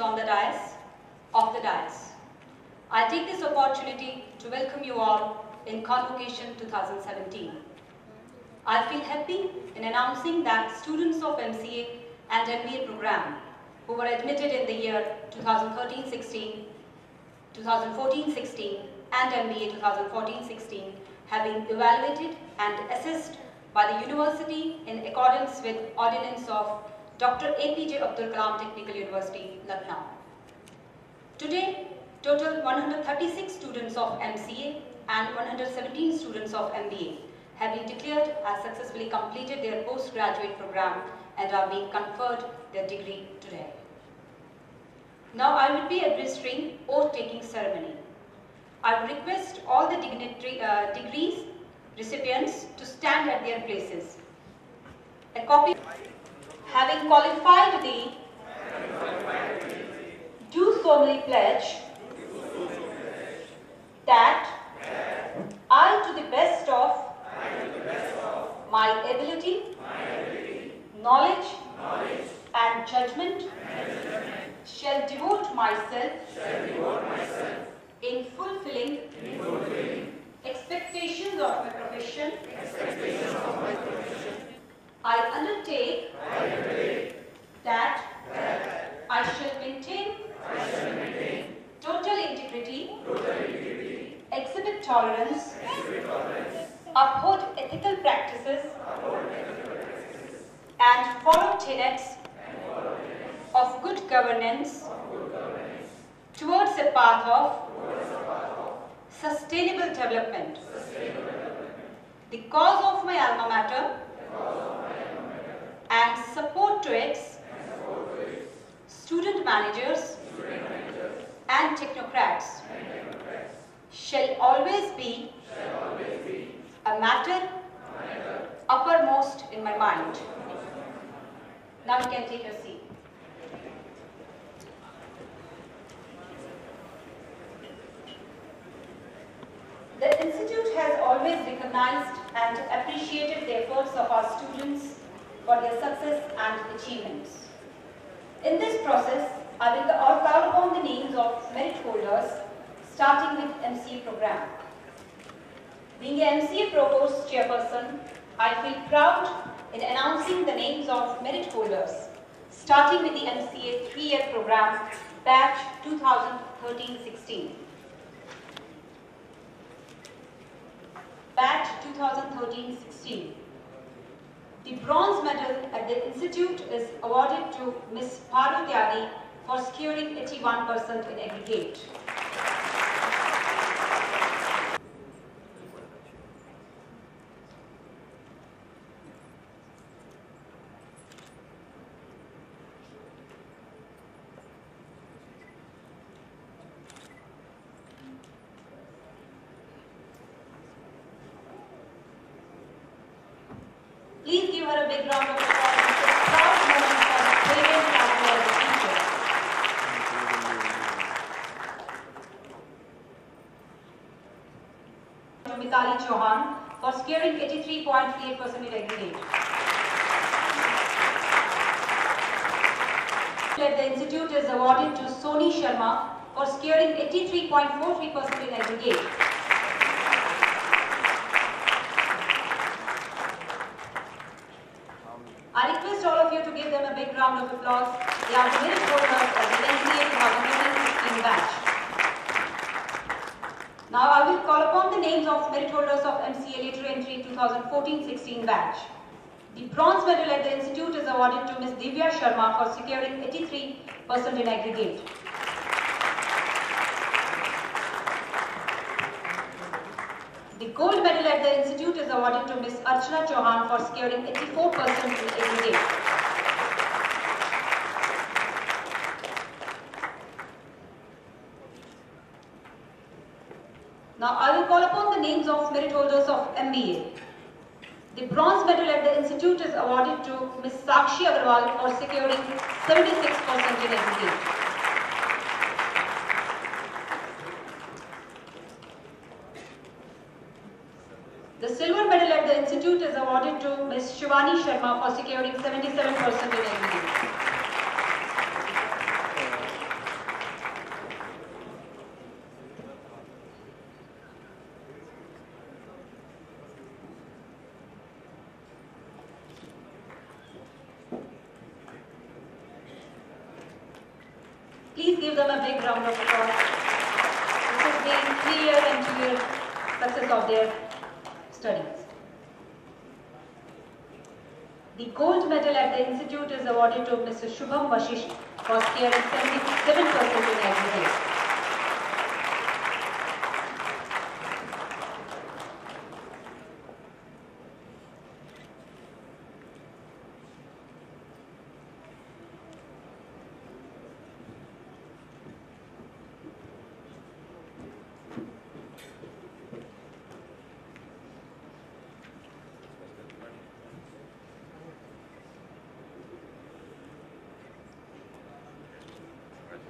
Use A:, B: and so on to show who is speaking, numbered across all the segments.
A: on the dais, off the dais. I take this opportunity to welcome you all in Convocation 2017. I feel happy in announcing that students of MCA and MBA program who were admitted in the year 2013-16, 2014-16 and MBA 2014-16 have been evaluated and assessed by the university in accordance with ordinance of Dr. APJ Abdul Kalam Technical University, Lucknow. Today, total 136 students of MCA and 117 students of MBA have been declared as successfully completed their postgraduate program and are being conferred their degree today. Now I will be administering oath-taking ceremony. I would request all the dignitary, uh, degrees recipients to stand at their places. A copy, having qualified the do solemnly pledge that I, to the best of my ability, knowledge, and judgment, shall devote myself, in fulfilling, expectations of my profession, I undertake, I undertake that, that I shall maintain, I shall maintain total, integrity, total integrity, exhibit tolerance, exhibit tolerance uphold, ethical practices, uphold ethical practices, and follow tenets, of, good governance, of good governance towards a path of, towards a path of sustainable, development. sustainable development. The cause of my alma mater and support to its student managers and technocrats shall always be a matter uppermost in my mind. Now you can take your seat. The Institute has always recognized and appreciated the efforts of our students for their success and achievements. In this process, I will call upon the names of merit holders, starting with MCA program. Being a MCA Provost Chairperson, I feel proud in announcing the names of merit holders, starting with the MCA three-year program, batch 2013-16. Batch 2013-16. The bronze medal at the institute is awarded to Ms. Paru Tyagi for securing 81% in aggregate. Please give her a big round of applause. It's a proud moment for the parents as well as the teachers. To Mitali Chauhan for securing 83.38% in aggregate. The institute is awarded to Soni Sharma for securing 83.43% in aggregate. I request all of you to give them a big round of applause. They are the holders of the NCA 2016 batch. Now I will call the merit holders of MCA later entry 2014-16 batch. The bronze medal at the institute is awarded to Ms. Divya Sharma for securing 83% in aggregate. The gold medal at the institute is awarded to Ms. Archana Chauhan for securing 84% in aggregate. Now I will call upon the names of merit holders of MBA. The bronze medal at the institute is awarded to Ms. Sakshi Agarwal for securing 76% in aggregate. The silver medal at the institute is awarded to Ms. Shivani Sharma for securing 77% in aggregate. Please give them a big round of applause. This three-year and two-year success of their studies. The gold medal at the institute is awarded to Mr. Shubham Vashish for scoring 77% in aggregate.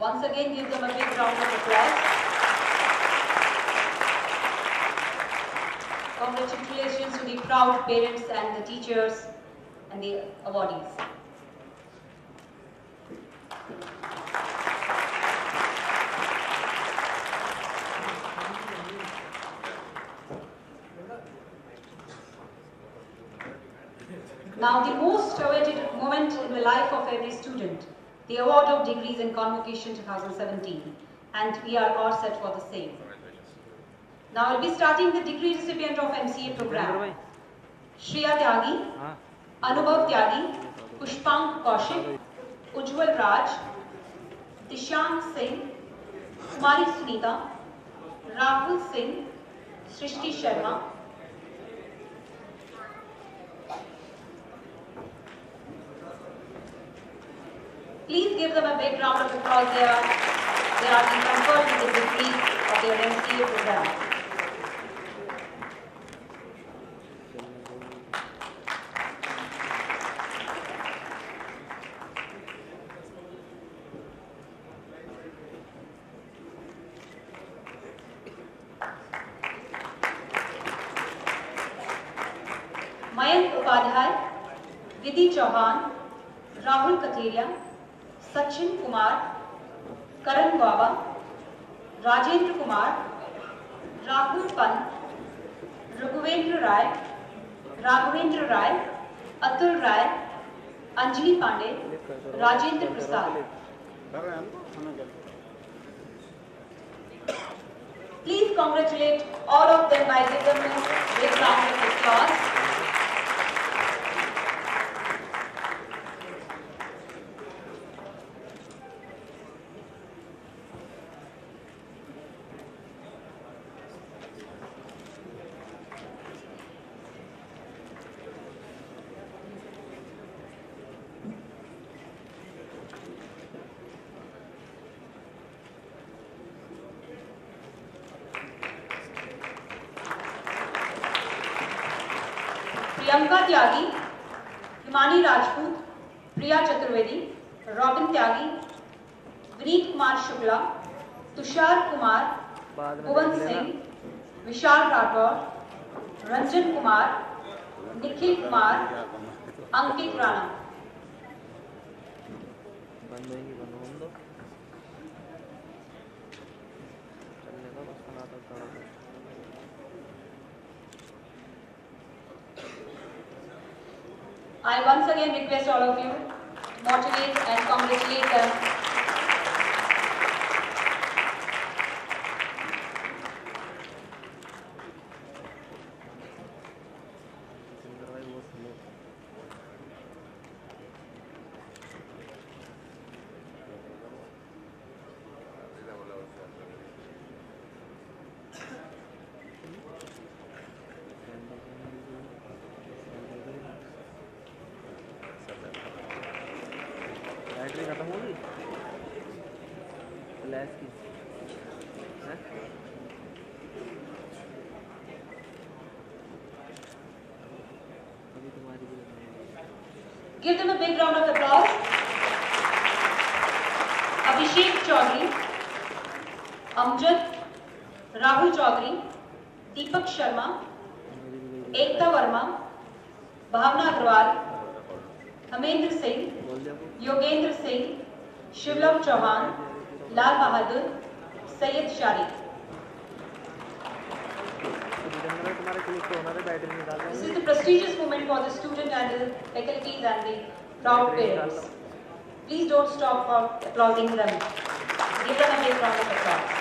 A: Once again, give them a big round of applause. Congratulations to the proud parents and the teachers and the awardees. Now, the most awaited moment in the life of every student, the award of degrees in Convocation 2017, and we are all set for the same. Now, I'll be starting the degree recipient of MCA program. Shriya Tyagi, Anubhav Tyagi, Pushpank Kaushik, Ujjwal Raj, Dishant Singh, Kumari Sunita, Rahul Singh, Srishti Sharma, give them a big round of applause. They they are being conferred with the degree of their MCA program. Mayank Upadhyay Vidhi Chauhan Rahul Katheria Sachin Kumar Karan Baba Rajendra Kumar Rahul Pant Raghuvendra Rai Raghavendra Rai Atul Rai Anjali Pandey Rajendra Prasad Please congratulate all of them by giving them a round of applause.
B: Priyanka
A: Tyagi
B: Himani Rajput
A: Priya Chaturvedi Robin Tyagi Vineet Kumar Shukla Tushar Kumar
B: Bhuvan Singh Vishal Rathore Ranjan Kumar Nikhil Kumar Ankit Rana.
A: I once again request all of you motivate and congratulate them. Abhishek Chaudhary, Amjad, Rahul Chaudhary, Deepak Sharma,
B: मेरी भी गई
A: Ekta Verma, Bhavna Agrawal, Hamendra Singh,
B: बोल दिया वो
A: योगेंद्र सिंह शिवलभ चौहान लाल बहादुर सैयद शारिक
B: तो तो
A: This is the prestigious moment for the student and the faculties and the proud parents. Please don't stop uh, applauding them. Give them a big round of applause.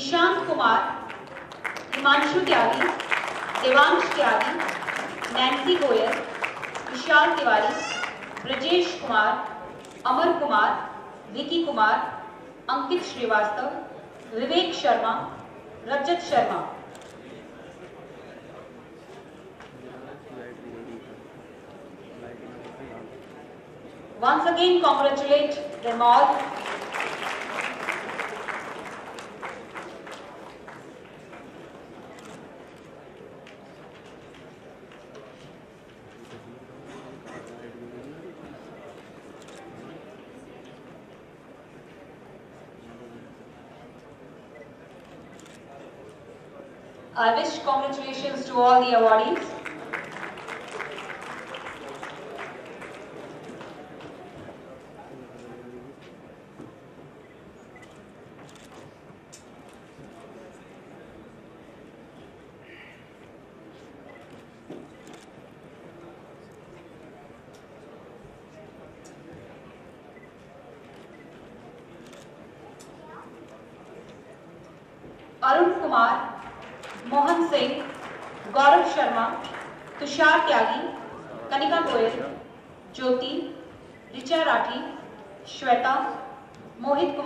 A: Nishant Kumar Himanshu Tyagi Devansh Tyagi Nancy Goyal Vishal Tiwari Brajesh Kumar Amar Kumar Vicky Kumar Ankit Srivastava Vivek Sharma Rajat Sharma Once again, congratulate them all. I wish congratulations to all the awardees.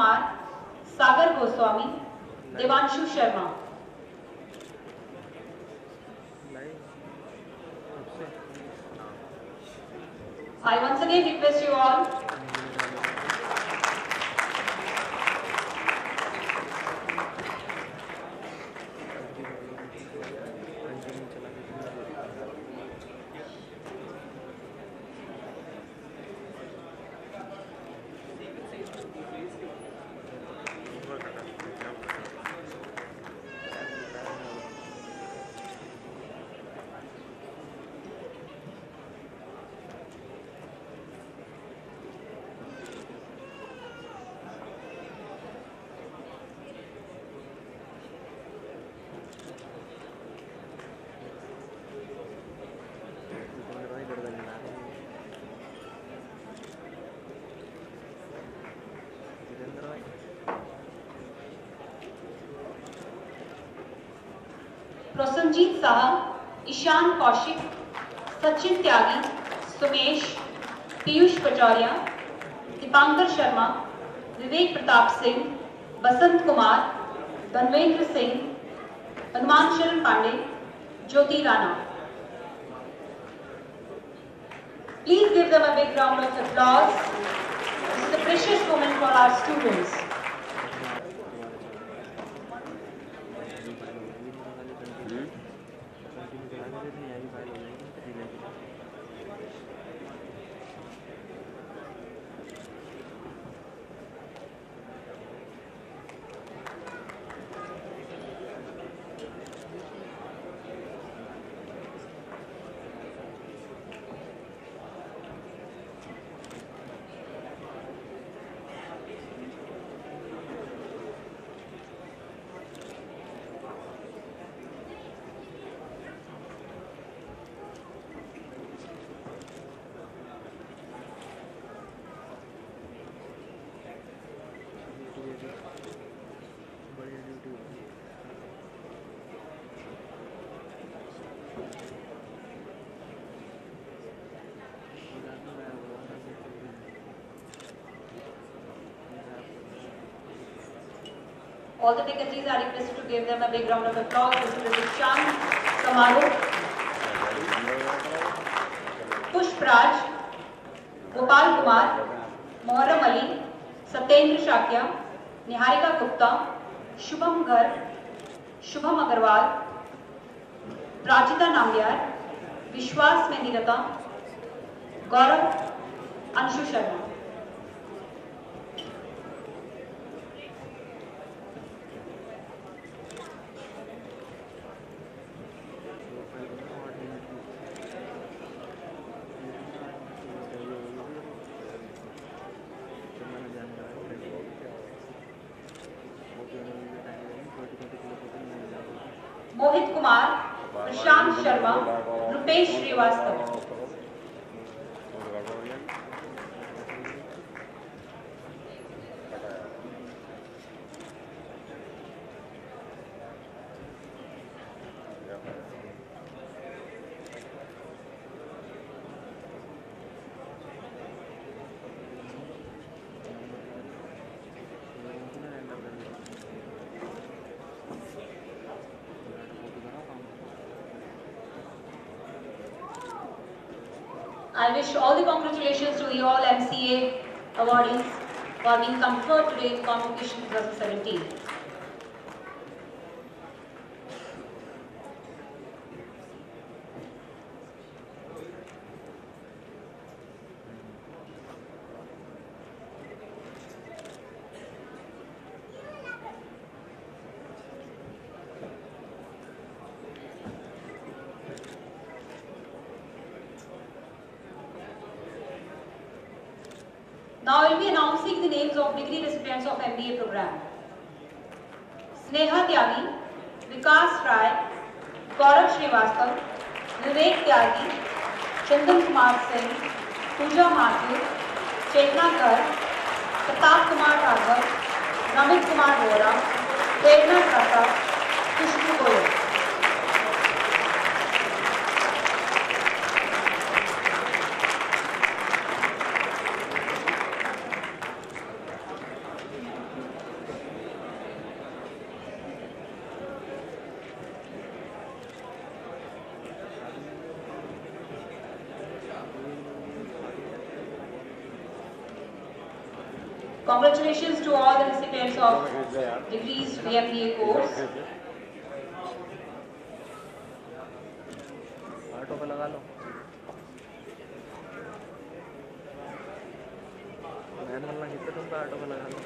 A: Kumar Sagar Goswami Devanshu Sharma I once again request you all Prasanjit Sah Ishan Kaushik, Sachin Tyagi, Sumesh, Piyush Pachauriya Dipankar Sharma, Vivek Pratap Singh Basant Kumar, Dhanvendra Singh, Hanuman Sharan Pandey, Jyoti Rana Please give them a big round of applause. This is a precious moment for our students. All the dignitaries are requested to give them a big round of applause. This is the Dikshant Samaroh. Pushpraj Gopal Kumar Muharram Ali Satyendra Shakya Niharika Gupta Shubham Garg Shubham Agarwal Prachita Namgyar Vishwas Mehndilata Gaurav Anshu Sharma I wish all the congratulations to the all MCA awardees for being conferred today in Convocation 2017. Now I be announcing the names of degree recipients of MBA program. Sneha Tyagi, Vikas Rai, Gaurav Srivastav, Vivek Tyagi, Chandan Kumar Singh, Pooja Mathur, Chetna Garg, Pratap Kumar Raghav, Ramit Kumar Vora, Prerna Prasad, Kushbu Goyal. Congratulations to all the recipients of degrees VMBA course.
B: Auto पे लगा लो van वाला कितने तुम auto पे लगा लो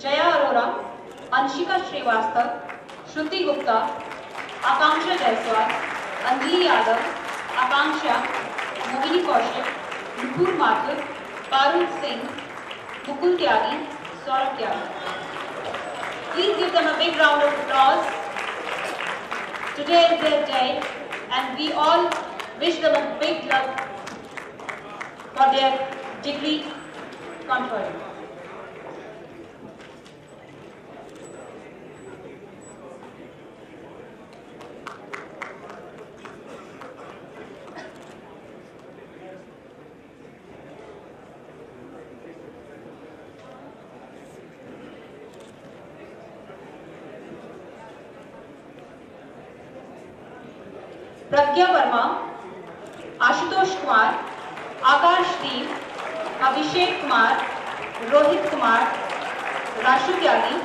A: Jaya Arora Anshika Srivastava Shruti Gupta Akanksha Jaiswal Anjali Yadav Mohini Kaushik Nupur Mathur Parul Singh Mukul Tyagi Saurabh Tyagi Please give them a big round of applause. Today is their day and we all wish them a big love for their degree conferring. Pragya Verma, Ashutosh Kumar, Akash Deep, Abhishek Kumar, Rohit Kumar, Rashu Tyagi,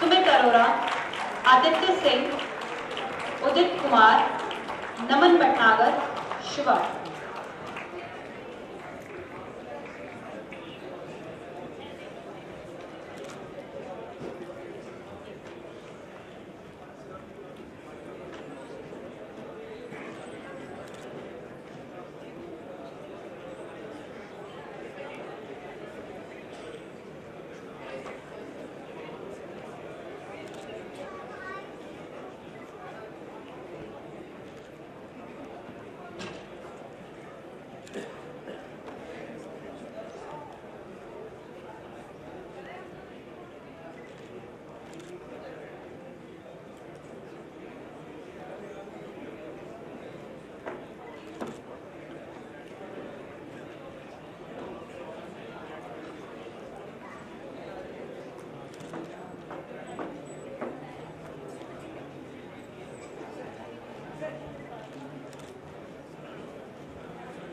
A: Sumit Arora, Aditya Singh, Udit Kumar, Naman Bhatnagar Shiva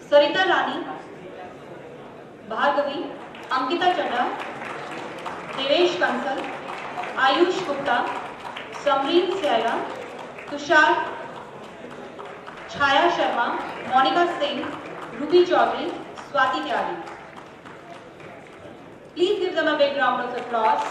A: Sarita Rani, Bhargavi, Ankita Chadda Devesh Kansal, Ayush Gupta, Samreen Sahra Tushar, Chhaya Sharma, Monika Singh, Ruby Chaudhary, Swati Tyagi Please give them a big round of applause.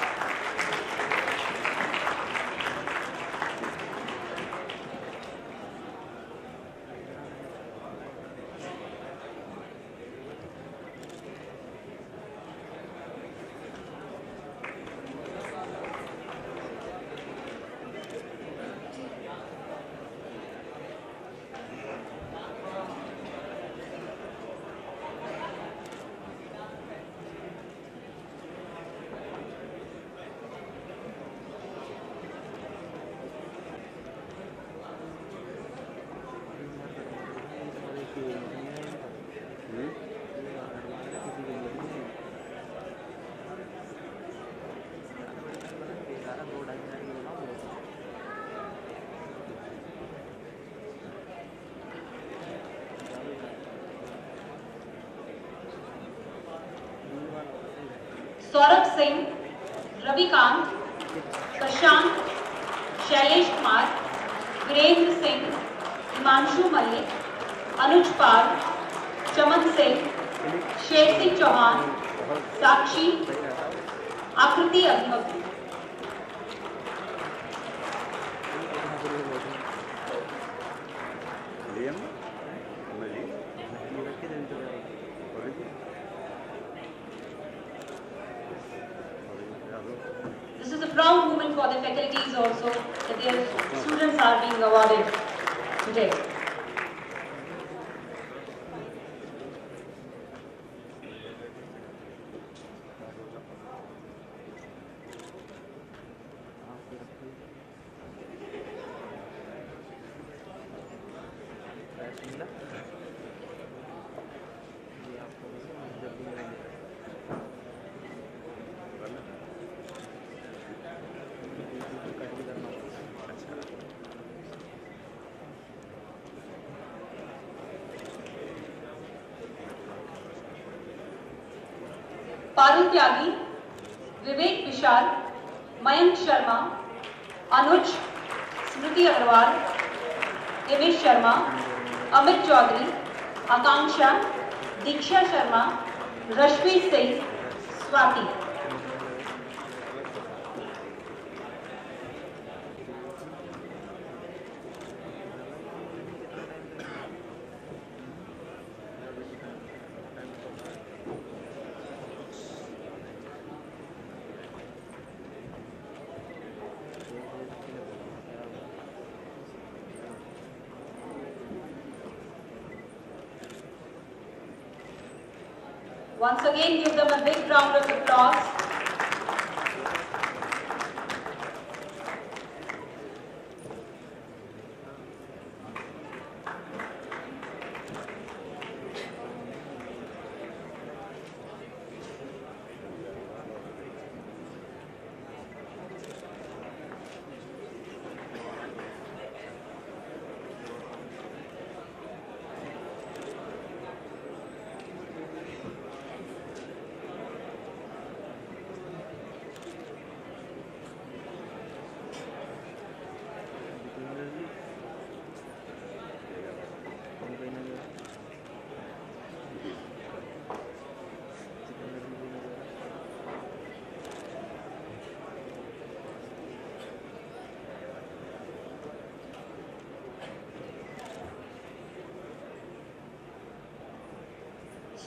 A: Saurabh Singh, Ravikant, Prashant, Shailesh Kumar,
C: Virendra Singh, Himanshu
A: Malik, Anuj Pal, Chaman Singh, Sher Singh Chauhan, Sakshi, Aakriti Agnihotri students are being awarded today. Rashmi Singh Swati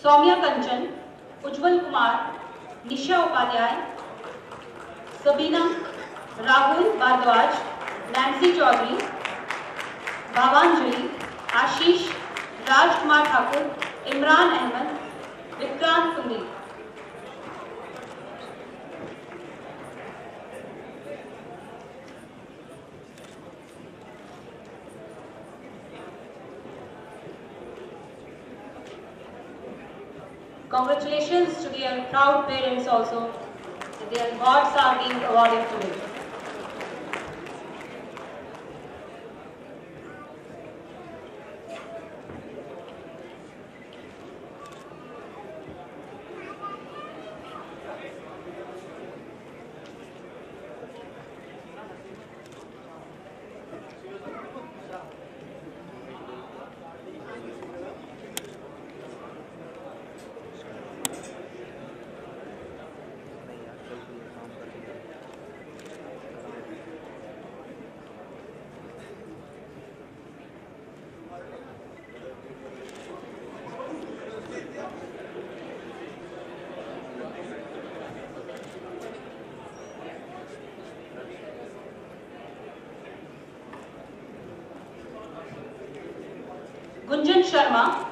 A: Saumya Kanchan, Ujjwal Kumar, Nisha Upadhyay, Sabina, Rahul Bhardwaj, Nancy Chaudhary, Bhavanjali, Ashish, Rajkumar Thakur, Imran Ahmed Congratulations to their proud parents also. Their awards are being awarded today.
B: Gunjan Sharma,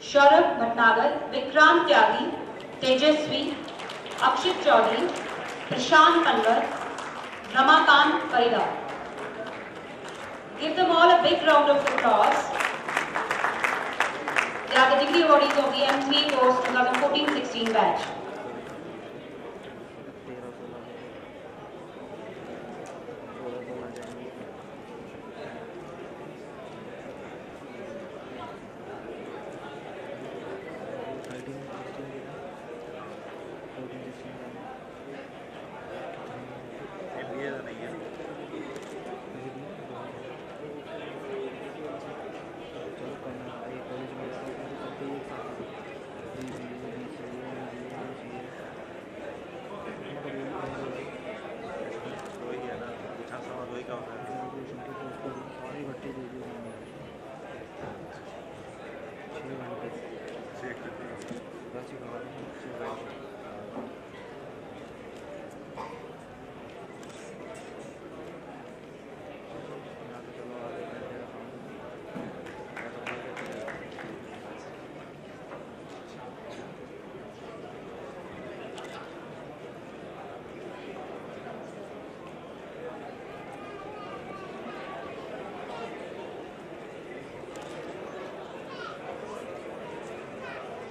B: Shaurabh Bhatnagar, Vikrant Tyagi, Tejasvi, Akshit Chaudhary, Prashant Kanwar, Ramakant Parida. Give them all a big round of applause. They are the degree awardees of the M3 course 2014-16 batch.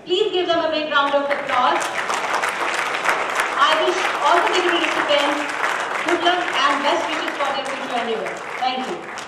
B: Please give them a big round of applause. I wish all the degree recipients good luck and best wishes for their future endeavors. Thank you.